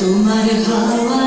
তোমার হাওয়া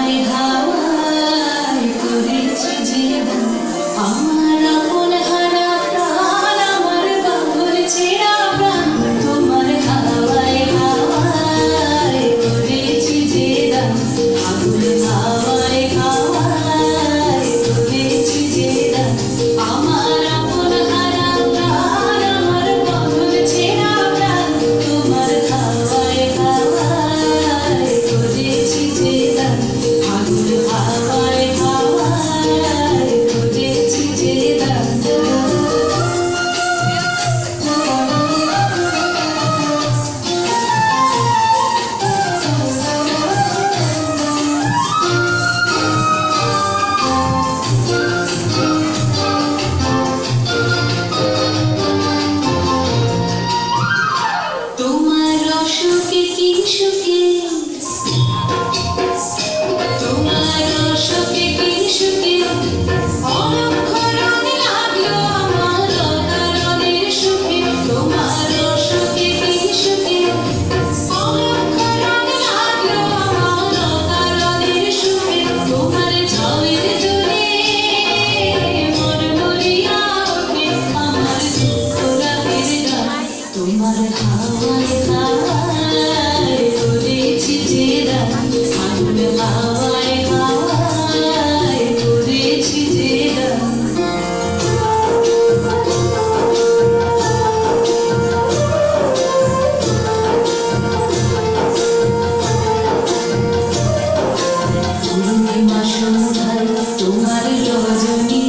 তোমার হাওয়ায় হাওয়ায় উড়েছি যে রাত আমার হাওয়ায় হাওয়ায় উড়েছি যে রাত রজনী